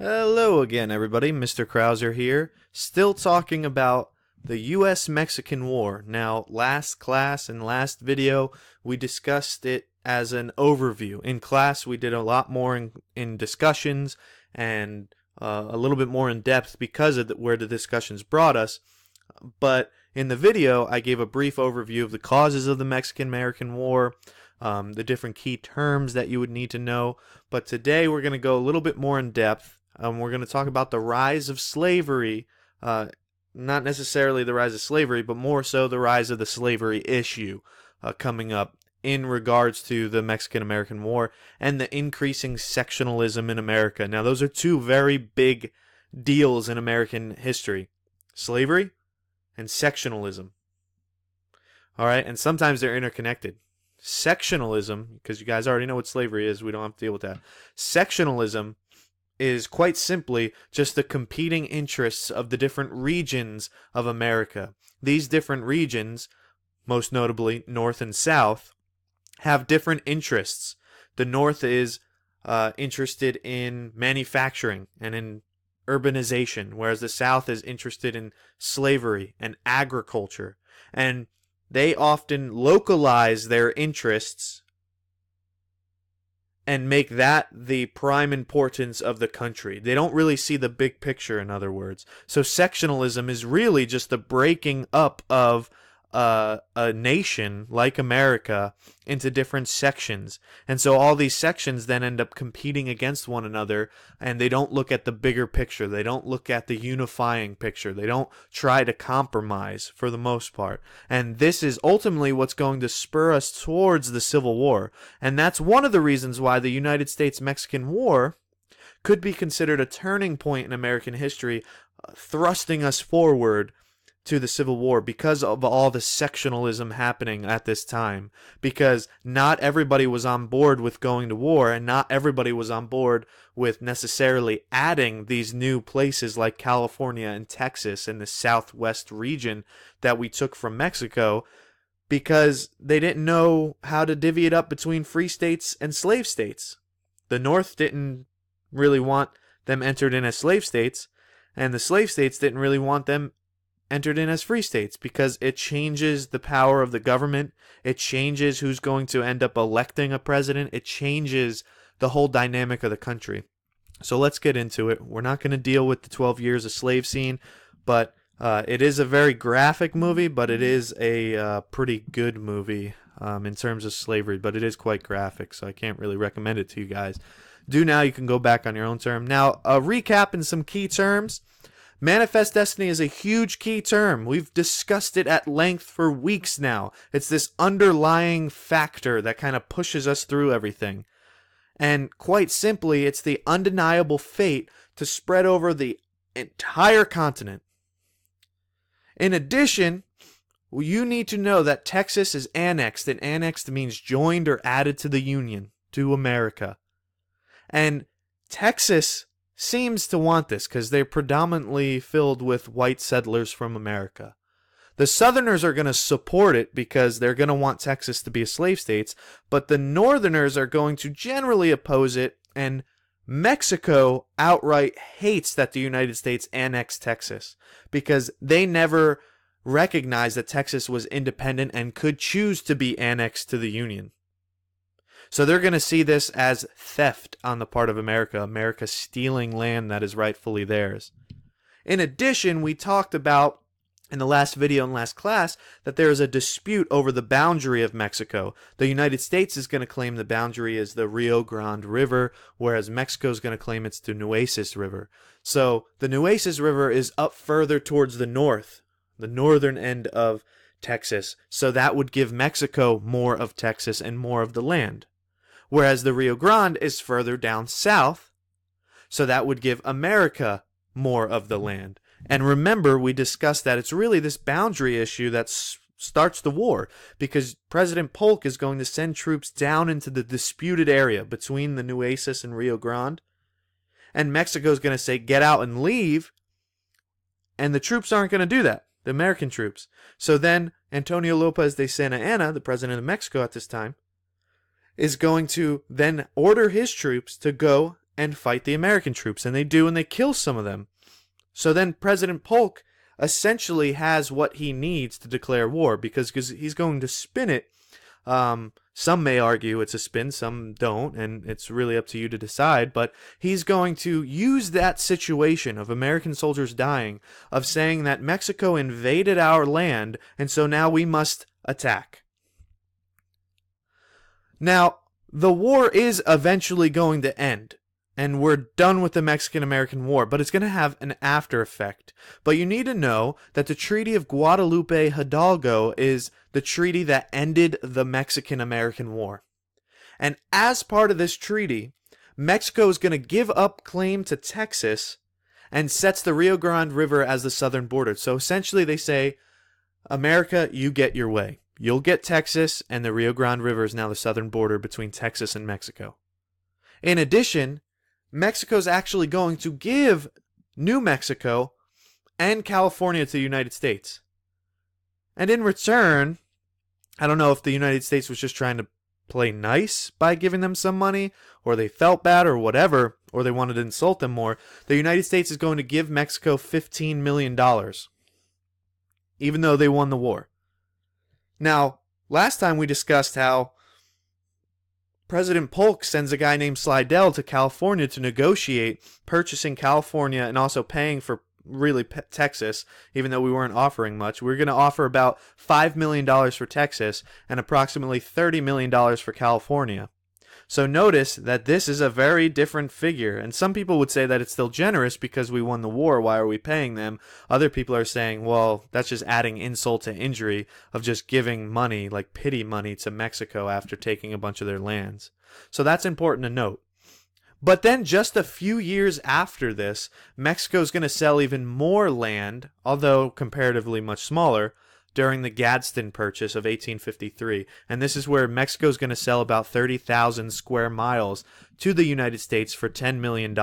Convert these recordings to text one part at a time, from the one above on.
Hello again, everybody. Mr. Krauszer here, still talking about the U.S. Mexican War. Now, last class and last video, we discussed it as an overview. In class, we did a lot more in, in discussions and uh, a little bit more in depth because of the, where the discussions brought us. But in the video, I gave a brief overview of the causes of the Mexican American War, um, the different key terms that you would need to know. But today, we're going to go a little bit more in depth. Um, we're going to talk about the rise of slavery. Uh, not necessarily the rise of slavery, but more so the rise of the slavery issue uh, coming up in regards to the Mexican American War and the increasing sectionalism in America. Now, those are two very big deals in American history slavery and sectionalism. All right, and sometimes they're interconnected. Sectionalism, because you guys already know what slavery is, we don't have to deal with that. Sectionalism is quite simply just the competing interests of the different regions of America. These different regions, most notably North and South, have different interests. The North is uh, interested in manufacturing and in urbanization, whereas the South is interested in slavery and agriculture. And they often localize their interests and make that the prime importance of the country. They don't really see the big picture, in other words. So sectionalism is really just the breaking up of uh, a nation like America into different sections. And so all these sections then end up competing against one another and they don't look at the bigger picture. They don't look at the unifying picture. They don't try to compromise for the most part. And this is ultimately what's going to spur us towards the Civil War. And that's one of the reasons why the United States Mexican War could be considered a turning point in American history, uh, thrusting us forward to the Civil War because of all the sectionalism happening at this time. Because not everybody was on board with going to war, and not everybody was on board with necessarily adding these new places like California and Texas and the southwest region that we took from Mexico because they didn't know how to divvy it up between free states and slave states. The North didn't really want them entered in as slave states, and the slave states didn't really want them entered in as free states because it changes the power of the government. It changes who's going to end up electing a president. It changes the whole dynamic of the country. So let's get into it. We're not going to deal with the 12 years of slave scene, but uh, it is a very graphic movie, but it is a uh, pretty good movie um, in terms of slavery, but it is quite graphic, so I can't really recommend it to you guys. Do now, you can go back on your own term. Now, a recap in some key terms. Manifest destiny is a huge key term. We've discussed it at length for weeks now. It's this underlying factor that kind of pushes us through everything. And quite simply, it's the undeniable fate to spread over the entire continent. In addition, you need to know that Texas is annexed, and annexed means joined or added to the Union, to America. And Texas seems to want this because they're predominantly filled with white settlers from America. The Southerners are going to support it because they're going to want Texas to be a slave state, but the Northerners are going to generally oppose it, and Mexico outright hates that the United States annexed Texas because they never recognized that Texas was independent and could choose to be annexed to the Union. So they're going to see this as theft on the part of America, America stealing land that is rightfully theirs. In addition, we talked about in the last video and last class that there is a dispute over the boundary of Mexico. The United States is going to claim the boundary is the Rio Grande River, whereas Mexico is going to claim it's the Nueces River. So the Nueces River is up further towards the north, the northern end of Texas. So that would give Mexico more of Texas and more of the land whereas the Rio Grande is further down south. So that would give America more of the land. And remember, we discussed that it's really this boundary issue that starts the war because President Polk is going to send troops down into the disputed area between the Nueces and Rio Grande. And Mexico is going to say, get out and leave. And the troops aren't going to do that, the American troops. So then Antonio Lopez de Santa Anna, the president of Mexico at this time, is going to then order his troops to go and fight the American troops. And they do, and they kill some of them. So then President Polk essentially has what he needs to declare war because cause he's going to spin it. Um, some may argue it's a spin, some don't, and it's really up to you to decide. But he's going to use that situation of American soldiers dying, of saying that Mexico invaded our land, and so now we must attack. Now, the war is eventually going to end and we're done with the Mexican American War, but it's going to have an after effect. But you need to know that the Treaty of Guadalupe Hidalgo is the treaty that ended the Mexican American War. And as part of this treaty, Mexico is going to give up claim to Texas and sets the Rio Grande River as the southern border. So essentially, they say, America, you get your way. You'll get Texas, and the Rio Grande River is now the southern border between Texas and Mexico. In addition, Mexico's actually going to give New Mexico and California to the United States. And in return, I don't know if the United States was just trying to play nice by giving them some money, or they felt bad, or whatever, or they wanted to insult them more. The United States is going to give Mexico $15 million, even though they won the war. Now, last time we discussed how President Polk sends a guy named Slidell to California to negotiate purchasing California and also paying for really Texas, even though we weren't offering much. We are going to offer about $5 million for Texas and approximately $30 million for California. So notice that this is a very different figure. And some people would say that it's still generous because we won the war. Why are we paying them? Other people are saying, well, that's just adding insult to injury of just giving money, like pity money, to Mexico after taking a bunch of their lands. So that's important to note. But then, just a few years after this, Mexico is going to sell even more land, although comparatively much smaller, during the Gadsden Purchase of 1853. And this is where Mexico is going to sell about 30,000 square miles to the United States for $10 million.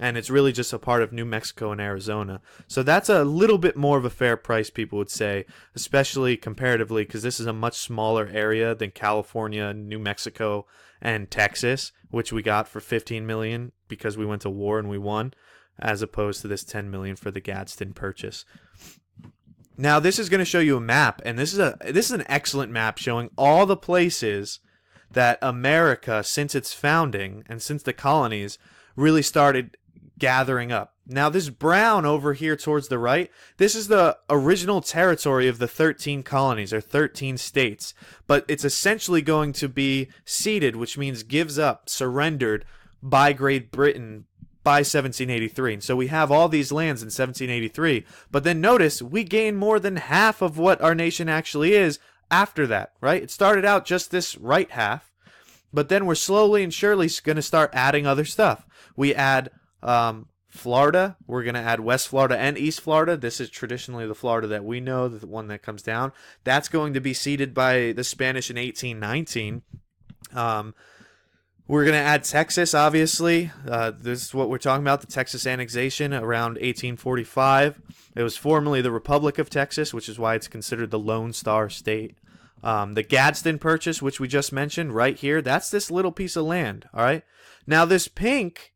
And it's really just a part of New Mexico and Arizona. So that's a little bit more of a fair price, people would say, especially comparatively, because this is a much smaller area than California, New Mexico, and Texas, which we got for 15 million because we went to war and we won, as opposed to this 10 million for the Gadsden purchase. Now this is going to show you a map, and this is a this is an excellent map showing all the places that America, since its founding and since the colonies, really started gathering up. Now this brown over here towards the right, this is the original territory of the 13 colonies or 13 states, but it's essentially going to be ceded, which means gives up, surrendered by Great Britain by 1783. And so we have all these lands in 1783. But then notice we gain more than half of what our nation actually is after that, right? It started out just this right half, but then we're slowly and surely going to start adding other stuff. We add um, Florida. We're going to add West Florida and East Florida. This is traditionally the Florida that we know, the one that comes down. That's going to be ceded by the Spanish in 1819. Um, we're going to add Texas, obviously. Uh, this is what we're talking about the Texas annexation around 1845. It was formerly the Republic of Texas, which is why it's considered the Lone Star State. Um, the Gadsden Purchase, which we just mentioned right here, that's this little piece of land. All right. Now, this pink,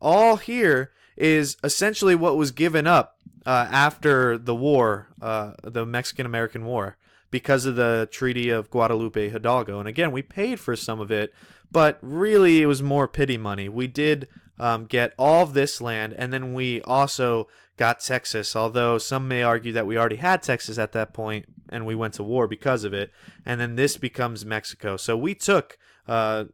all here, is essentially what was given up uh, after the war, uh, the Mexican American War, because of the Treaty of Guadalupe Hidalgo. And again, we paid for some of it but really it was more pity money. We did um, get all of this land, and then we also got Texas, although some may argue that we already had Texas at that point and we went to war because of it. And then this becomes Mexico. So we took uh,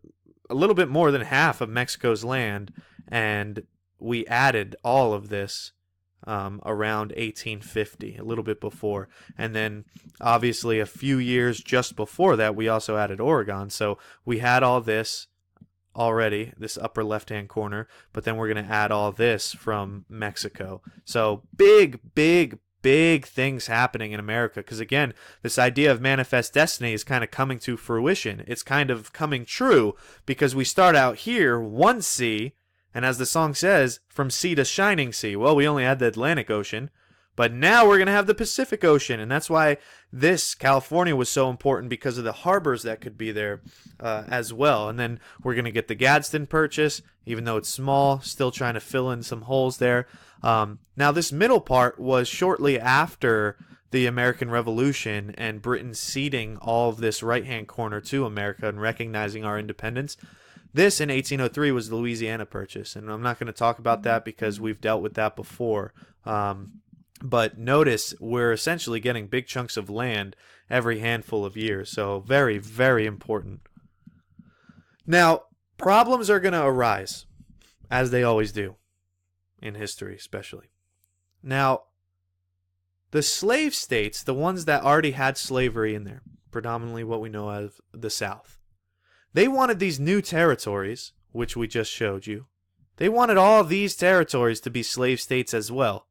a little bit more than half of Mexico's land and we added all of this um, around 1850, a little bit before. And then, obviously, a few years just before that, we also added Oregon. So we had all this already, this upper left hand corner, but then we're going to add all this from Mexico. So big, big, big things happening in America. Because again, this idea of manifest destiny is kind of coming to fruition. It's kind of coming true because we start out here, one sea and as the song says, from sea to shining sea. Well, we only had the Atlantic Ocean. But now we're going to have the Pacific Ocean, and that's why this California was so important because of the harbors that could be there uh, as well. And then we're going to get the Gadsden Purchase, even though it's small, still trying to fill in some holes there. Um, now, this middle part was shortly after the American Revolution and Britain ceding all of this right hand corner to America and recognizing our independence. This in 1803 was the Louisiana Purchase, and I'm not going to talk about that because we've dealt with that before. Um, but notice we're essentially getting big chunks of land every handful of years. So, very, very important. Now, problems are going to arise, as they always do, in history, especially. Now, the slave states, the ones that already had slavery in there, predominantly what we know of the South, they wanted these new territories, which we just showed you. They wanted all these territories to be slave states as well.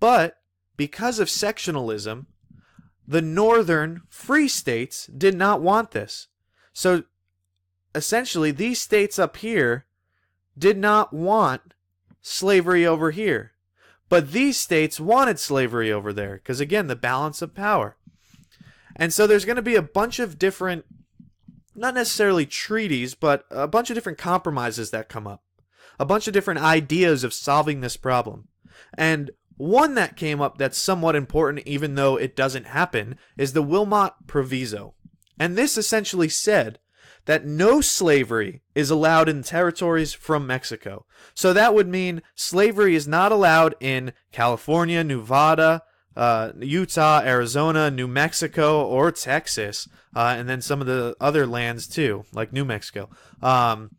But because of sectionalism, the northern free states did not want this. So essentially, these states up here did not want slavery over here. But these states wanted slavery over there because, again, the balance of power. And so there's going to be a bunch of different, not necessarily treaties, but a bunch of different compromises that come up. A bunch of different ideas of solving this problem. And one that came up that's somewhat important, even though it doesn't happen, is the Wilmot Proviso. And this essentially said that no slavery is allowed in territories from Mexico. So that would mean slavery is not allowed in California, Nevada, uh, Utah, Arizona, New Mexico, or Texas, uh, and then some of the other lands too, like New Mexico. Um,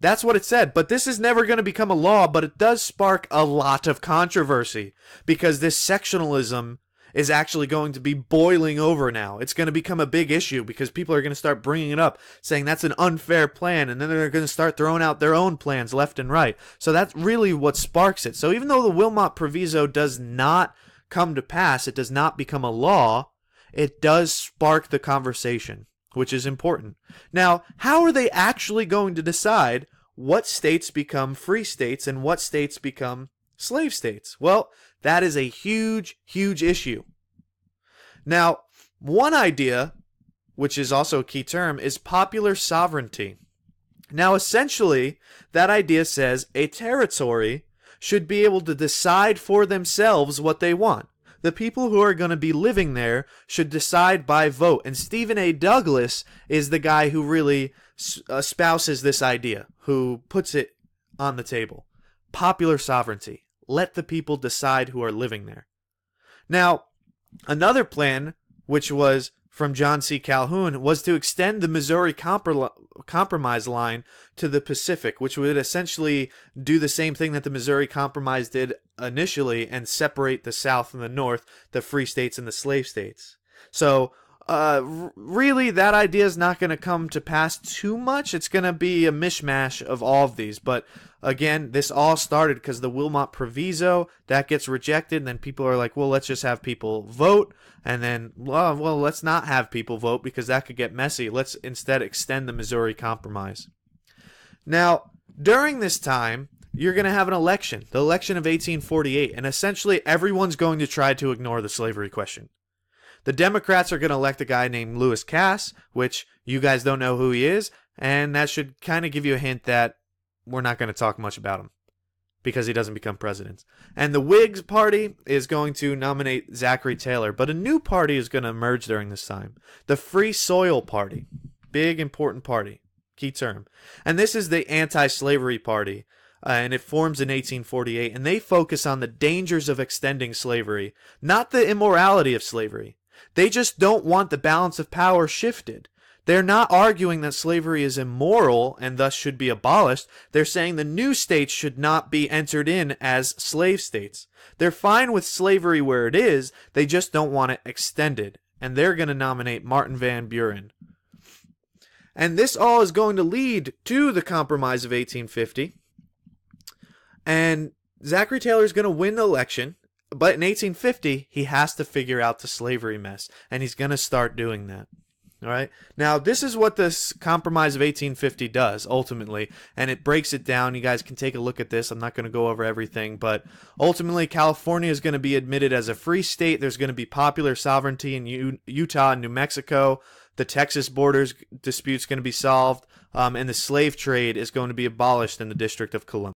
that's what it said. But this is never going to become a law, but it does spark a lot of controversy because this sectionalism is actually going to be boiling over now. It's going to become a big issue because people are going to start bringing it up, saying that's an unfair plan, and then they're going to start throwing out their own plans left and right. So that's really what sparks it. So even though the Wilmot Proviso does not come to pass, it does not become a law, it does spark the conversation which is important. Now, how are they actually going to decide what states become free states and what states become slave states? Well, that is a huge, huge issue. Now, one idea, which is also a key term, is popular sovereignty. Now, essentially, that idea says a territory should be able to decide for themselves what they want the people who are going to be living there should decide by vote. And Stephen A. Douglas is the guy who really espouses uh, this idea, who puts it on the table. Popular sovereignty. Let the people decide who are living there. Now, another plan, which was from John C. Calhoun was to extend the Missouri Compr- Compromise line to the Pacific, which would essentially do the same thing that the Missouri Compromise did initially and separate the South and the North, the free states and the slave states. So uh, really, that idea is not going to come to pass too much. It's going to be a mishmash of all of these. But again, this all started because the Wilmot Proviso that gets rejected, and then people are like, "Well, let's just have people vote," and then, well, well, let's not have people vote because that could get messy. Let's instead extend the Missouri Compromise. Now, during this time, you're going to have an election, the election of 1848, and essentially everyone's going to try to ignore the slavery question. The Democrats are going to elect a guy named Lewis Cass, which you guys don't know who he is, and that should kind of give you a hint that we're not going to talk much about him because he doesn't become president. And the Whigs party is going to nominate Zachary Taylor, but a new party is going to emerge during this time. The Free Soil Party. Big important party. Key term. And this is the anti-slavery party. Uh, and it forms in 1848 and they focus on the dangers of extending slavery, not the immorality of slavery. They just don't want the balance of power shifted. They're not arguing that slavery is immoral and thus should be abolished. They're saying the new states should not be entered in as slave states. They're fine with slavery where it is, they just don't want it extended. And they're going to nominate Martin Van Buren. And this all is going to lead to the Compromise of 1850. And Zachary Taylor is going to win the election. But in 1850, he has to figure out the slavery mess, and he's going to start doing that. All right. Now, this is what this Compromise of 1850 does ultimately, and it breaks it down. You guys can take a look at this. I'm not going to go over everything, but ultimately, California is going to be admitted as a free state. There's going to be popular sovereignty in U- Utah and New Mexico. The Texas borders dispute is going to be solved, um, and the slave trade is going to be abolished in the District of Columbia.